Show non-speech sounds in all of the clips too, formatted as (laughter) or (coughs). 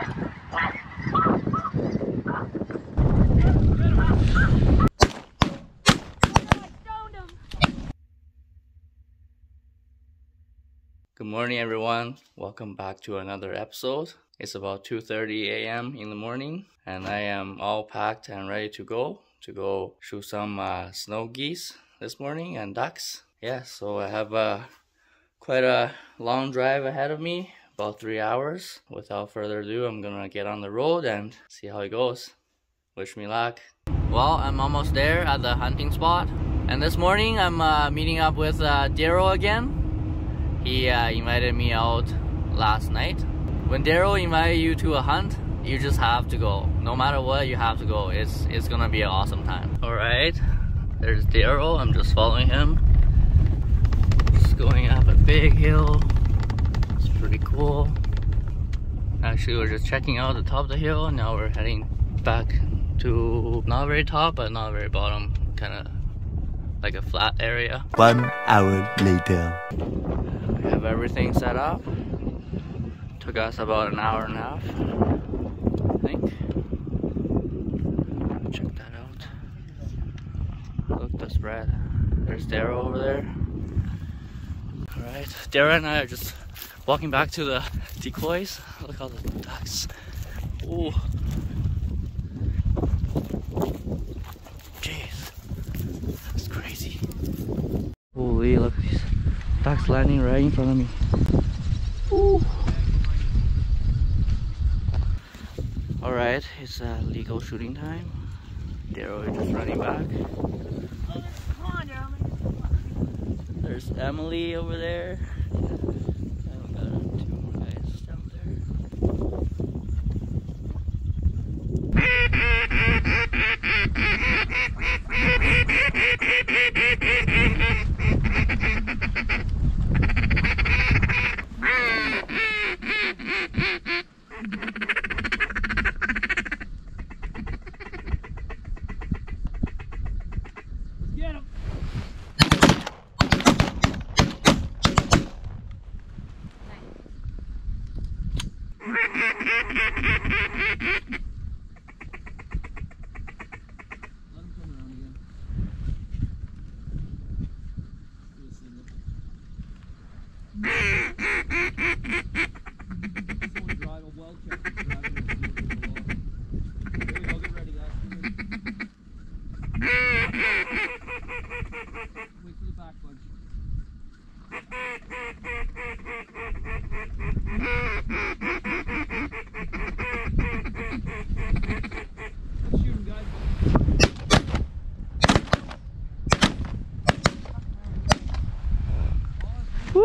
Good morning everyone. Welcome back to another episode. It's about 2:30 a.m. in the morning and I am all packed and ready to go to go shoot some uh, snow geese this morning and ducks. Yeah, so I have uh, quite a long drive ahead of me, about 3 hours. Without further ado, I'm going to get on the road and see how it goes. Wish me luck. Well, I'm almost there at the hunting spot. And this morning I'm uh, meeting up with uh, Daryl again he uh, invited me out last night. When Daryl invited you to a hunt, you just have to go. No matter what, you have to go. It's it's gonna be an awesome time. All right, there's Daryl. I'm just following him. Just going up a big hill. Pretty cool. Actually, we're just checking out the top of the hill, now we're heading back to not very top, but not very bottom, kind of like a flat area. One hour later. We have everything set up. Took us about an hour and a half, I think. Check that out. Look the spread. There's Daryl over there. Alright, Daryl and I are just walking back to the decoys. Look at all the ducks. Ooh. Jeez. That's crazy. Holy, look at these ducks landing right in front of me. Ooh. Alright, it's uh, legal shooting time. Daryl is just running back. There's Emily over there. And we got two more guys down there.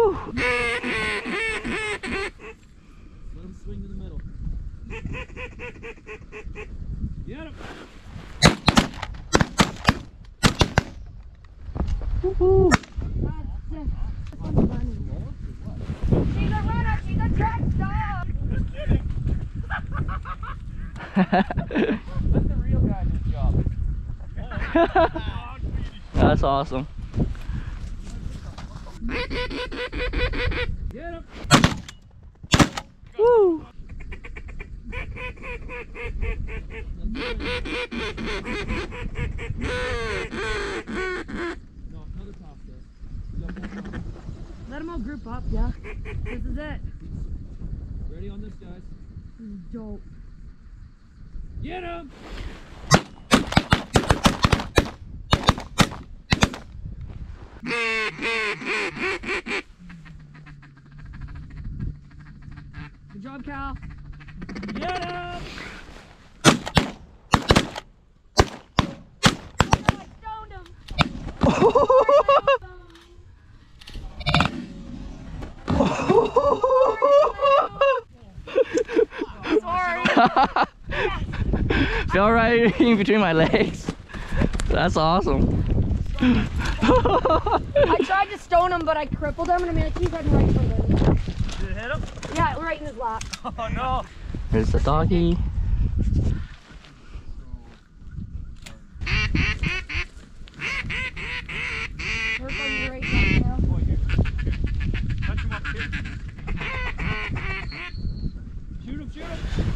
Let him swing to the middle. Get him! Woohoo. She's a runner, she's a track star. Let the real guy do his job. That's awesome. Get him! Woo. No, another top there. You got one more. Let them all group up, yeah. This is it. Ready on this, guys. This is dope. Get him! Good job, Cal. Get him! I stoned him. (laughs) (laughs) Fell right in between my legs. That's awesome. I tried to stone him, but I crippled him, and I mean, gonna keep heading right for him. Did it hit him? Yeah, right in his lap. (laughs) Oh no! There's the doggy. We're going right now. Oh, here. Punch him up here. Shoot him, shoot him!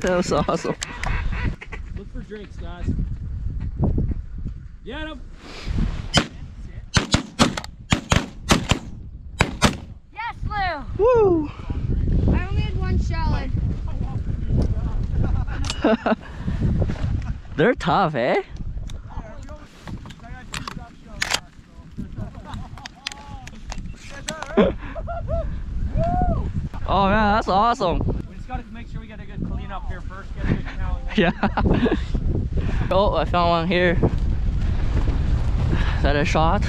(laughs) that was awesome. Look for drinks, guys. Get him. Yes, Lu. Woo! I only had one shell in. (laughs) They're tough, eh? (laughs) oh man, that's awesome. Yeah. (laughs) oh, I found one here. Is that a shot?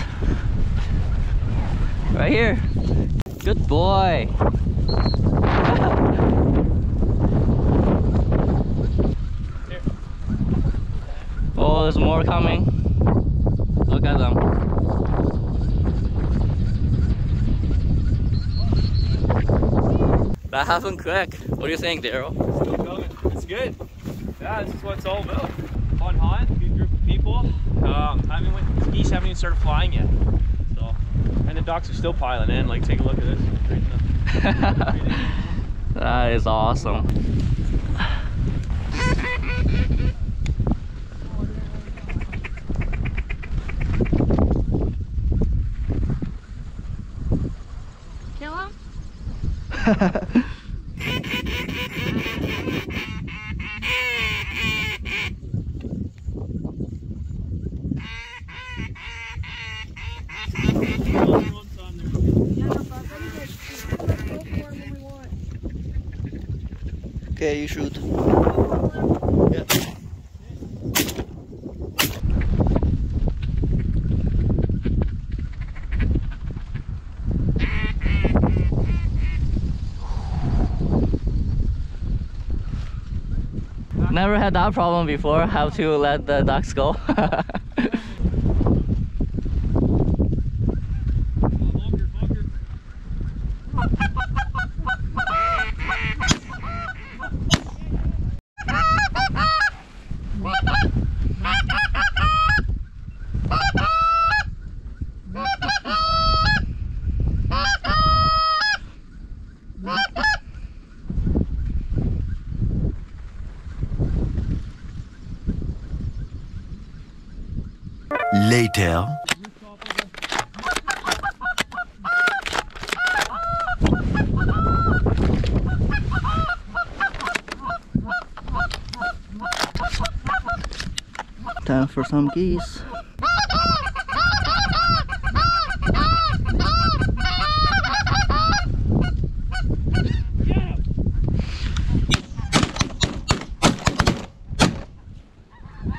Right here. Good boy. (laughs) oh, there's more coming. Look at them. That happened quick. What do you think, Daryl? Still coming. It's good. Yeah, this is what it's all about. Fun hunt, good group of people. Um, I mean, when the geese haven't even started flying yet. So, and the ducks are still piling in. Like, take a look at this. Right in the- right in the- that is awesome. Kill him? (laughs) Okay, you shoot. Never had that problem before, how to let the ducks go. (laughs) Time for some geese.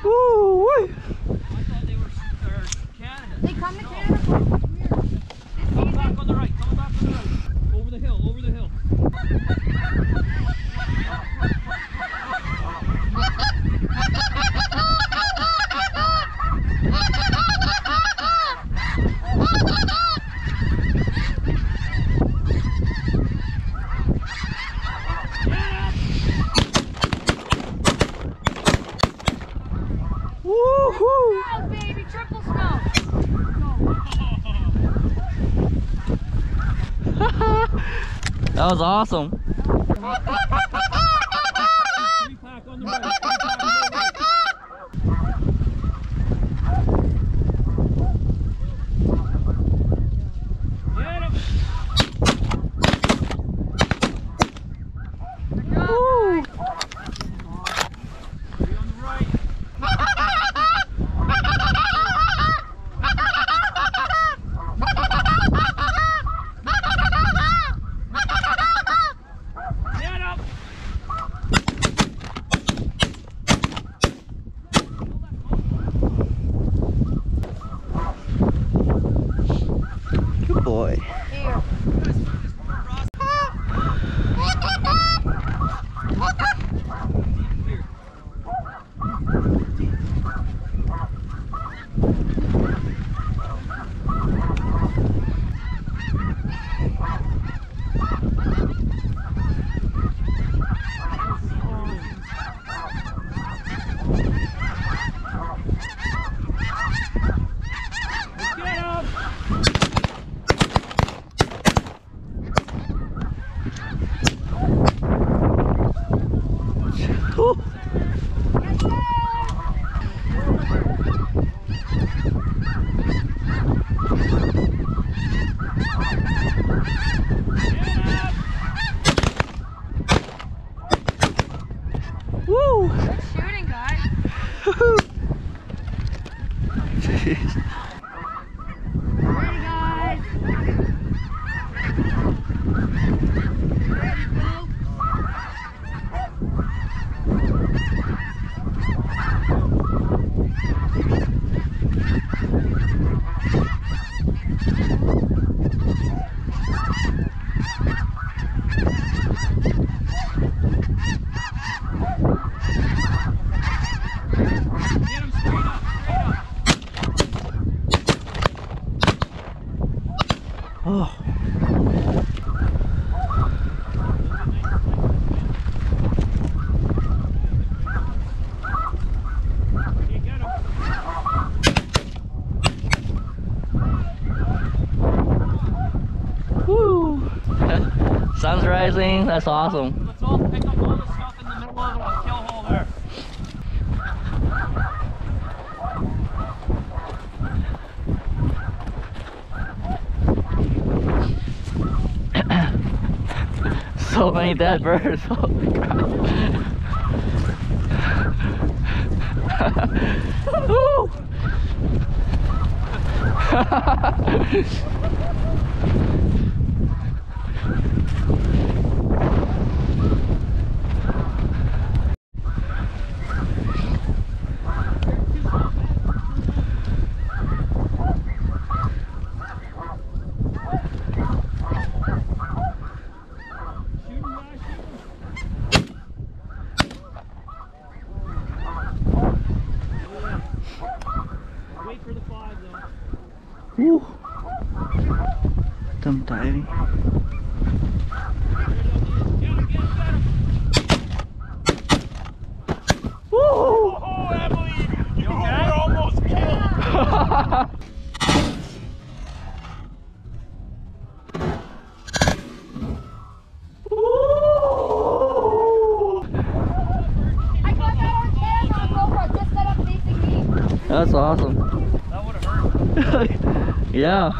Woo! I thought they were or Canada. They come to Canada for come here. This Coming back season. on the right, coming back on the right. Over the hill, over the hill. Woohoo! Oh, baby, triple snow. That was awesome. That's awesome. Let's all pick up all the stuff in the middle of the kill hole there. (coughs) So many dead birds. (laughs) Oh my god. (laughs) Woo! (laughs) Shoot 'em, guys, shoot 'em. Wait for the five though. Woo! Them diving. Get 'em, get 'em, get 'em. Woo! Oh, Emily, you were almost killed. I got that on camera on GoPro. Just set up facing me. That's awesome. That would have hurt. yeah.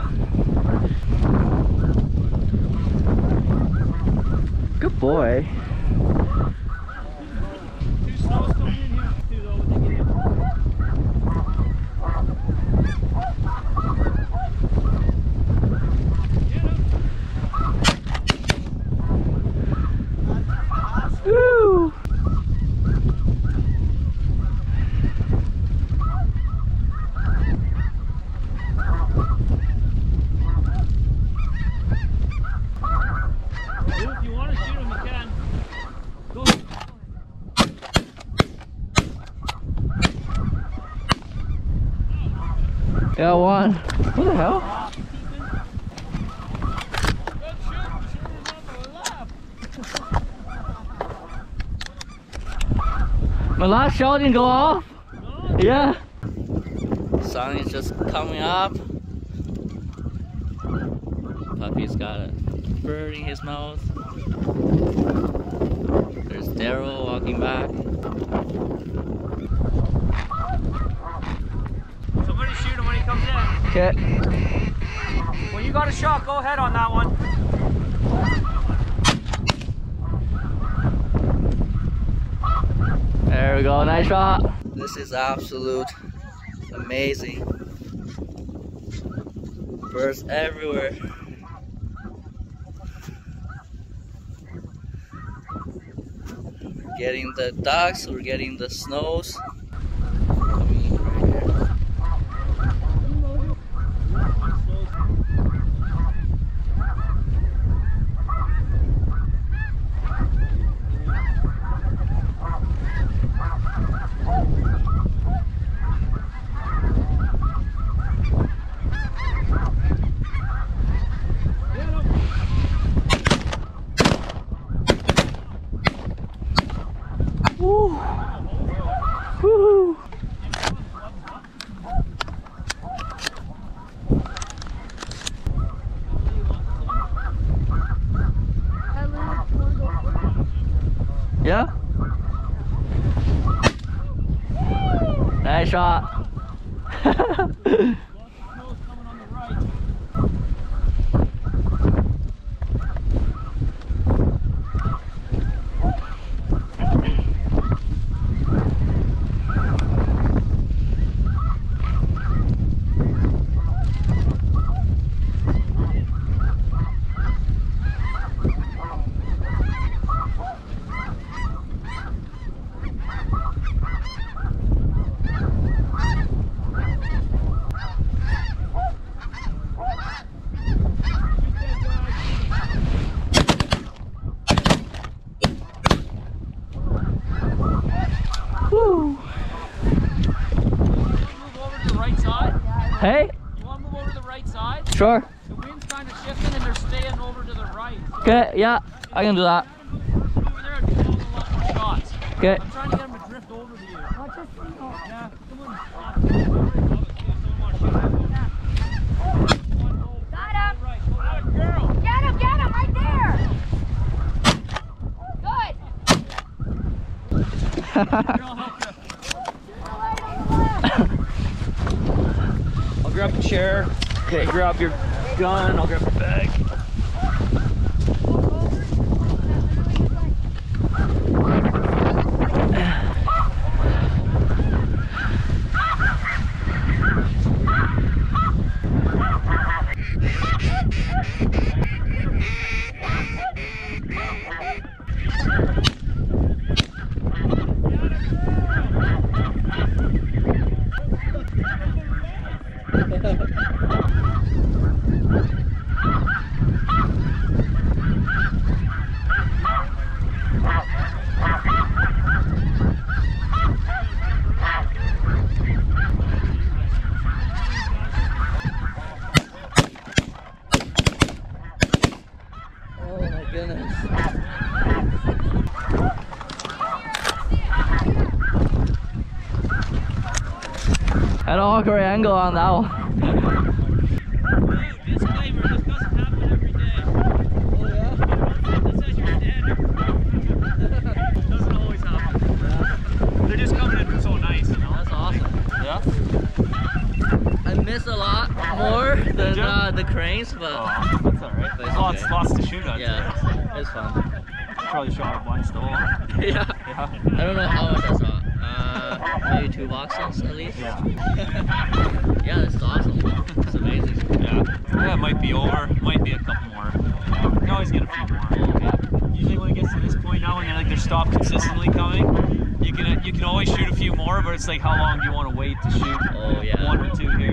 Good boy. Two snows coming in here too though. When they get in. Get 'em. Woo! Dude, if you want to shoot him, you can. Go. Got one. What the hell? My last shot didn't go off. Yeah. Sun is just coming up. Puppy's got a bird in his mouth. There's Daryl walking back. Somebody shoot him when he comes in. Okay. When you got a shot, go ahead on that one. There we go. Nice shot. This is absolute amazing. Birds everywhere. We're getting the ducks, we're getting the snows. Woo! Woo! Yeah? Nice shot. Snow's coming on the right. Woo! Move over to the right side. Hey? You want to move over to the right side? Sure. The wind's kind of shifting and they're staying over to the right. Okay, yeah, I can do that. A. Okay. I'll grab the chair. Okay, grab your gun. I'll grab the bag. Oh my goodness. An awkward angle on that one. Disclaimer, this doesn't happen every day. Oh yeah? This says you're dead. doesn't. They're just coming in so nice, you know? That's awesome. Yeah? I miss a lot more than you? uh, the cranes, but Oh, that's alright. But it's Lots, okay. lots to shoot at. yeah, it's fun. Probably shot a bunch though. yeah. Yeah. I don't know how much I saw. Uh, maybe two boxes at least. Yeah. yeah, this is awesome. It's amazing. Yeah. Yeah, it might be over. Might be a couple more. You can always get a few more. Usually when it gets to this point now and they're like they're stopped consistently coming, you can you can always shoot a few more, but it's like how long do you want to wait to shoot Oh, yeah. one or two here?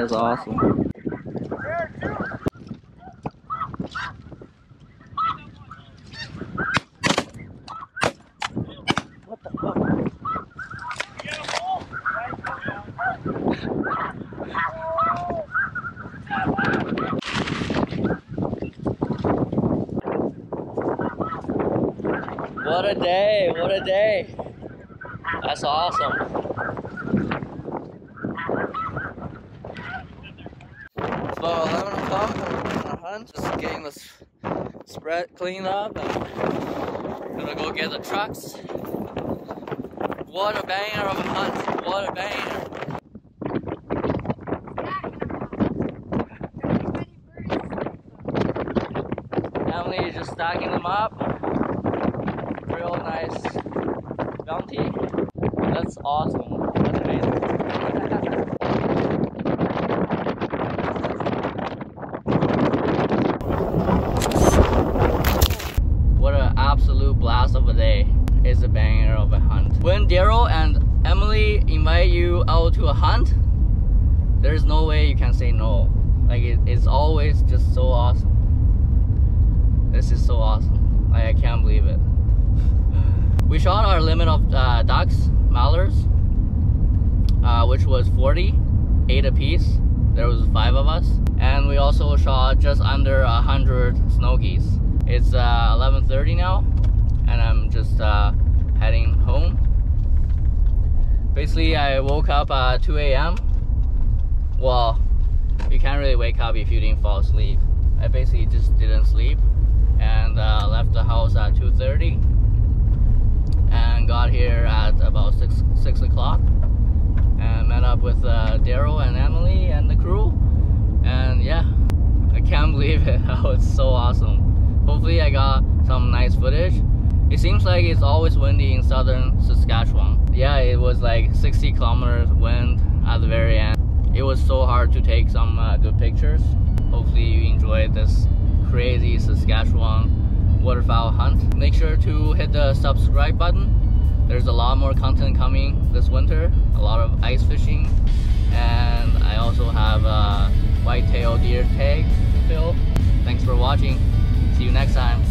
That is awesome. What a day, what a day. That's awesome. It's about 11 o'clock. I'm on a hunt, just getting this spread cleaned up and gonna go get the trucks. What a banger of a hunt. What a banger. Emily is just stacking them up. Real nice bounty. That's awesome. That's amazing. What an absolute blast of a day. It's a banger of a hunt. When Daryl and Emily invite you out to a hunt, there's no way you can say no. Like it, it's always just so awesome. This is so awesome. Like, I can't believe it. We shot our limit of uh, ducks, mallards, uh, which was 40, eight apiece. There was five of us, and we also shot just under 100 snow geese. It's uh, 11:30 now, and I'm just uh, heading home. Basically, I woke up at 2 a.m. Well, you can't really wake up if you didn't fall asleep. I basically just didn't sleep and uh, left the house at 2:30 and got here at about six six o'clock and met up with uh, Daryl and Emily and the crew and yeah I can't (laughs) believe it (laughs) how it's so awesome hopefully I got some nice footage it seems like it's always windy in southern Saskatchewan yeah it was like 60 kilometers wind at the very end it was so hard to take some uh, good pictures hopefully you enjoyed this crazy Saskatchewan waterfowl hunt. Make sure to hit the subscribe button. There's a lot more content coming this winter. A lot of ice fishing. And I also have a whitetail deer tag to fill. Thanks for watching. See you next time.